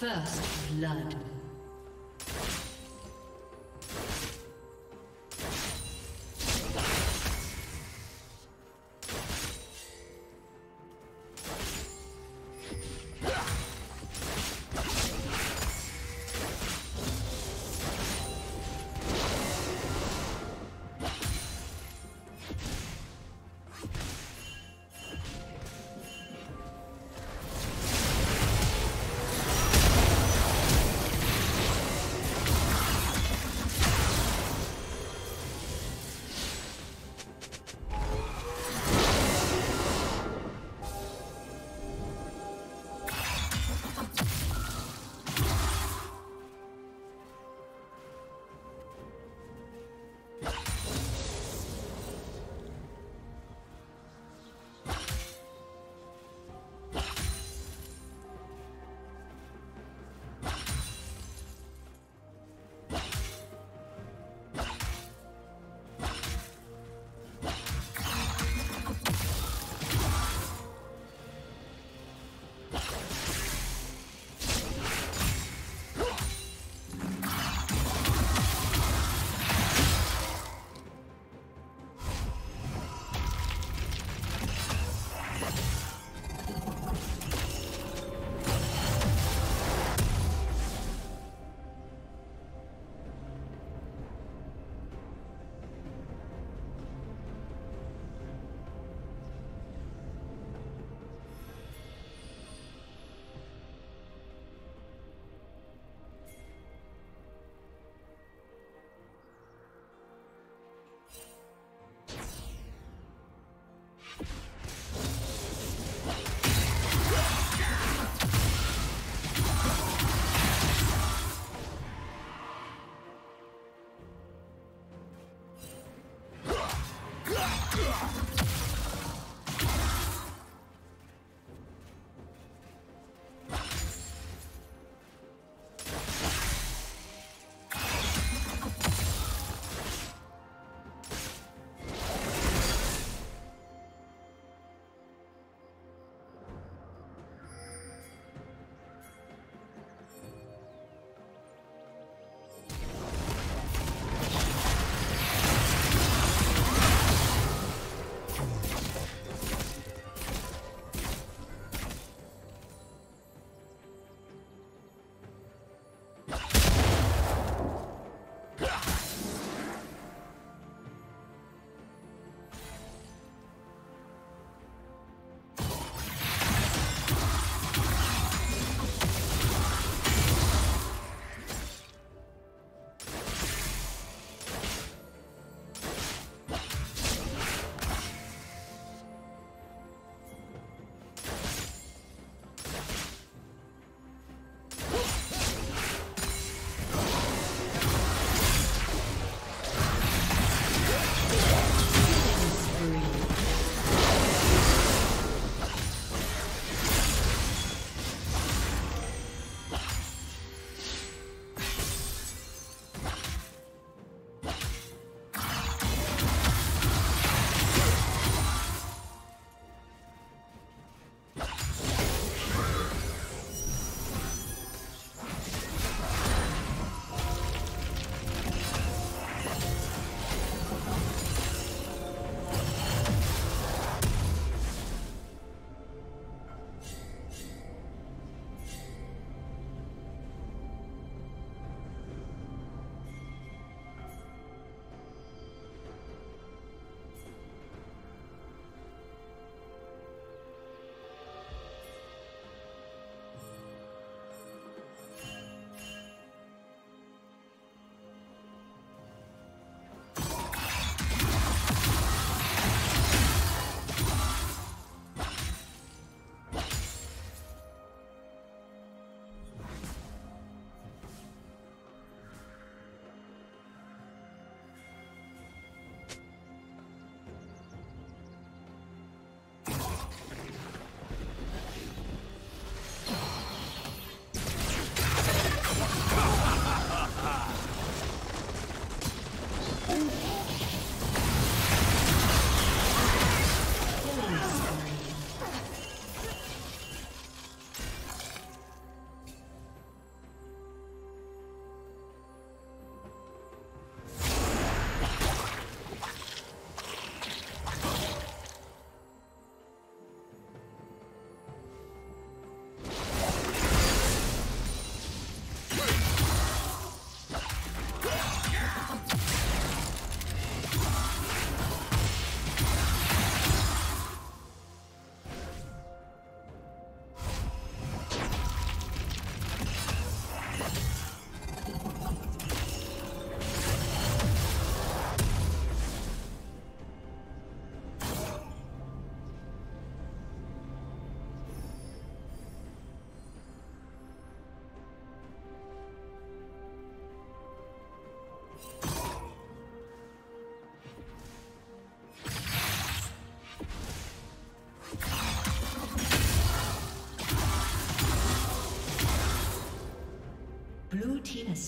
First blood.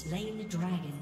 Slain the dragon.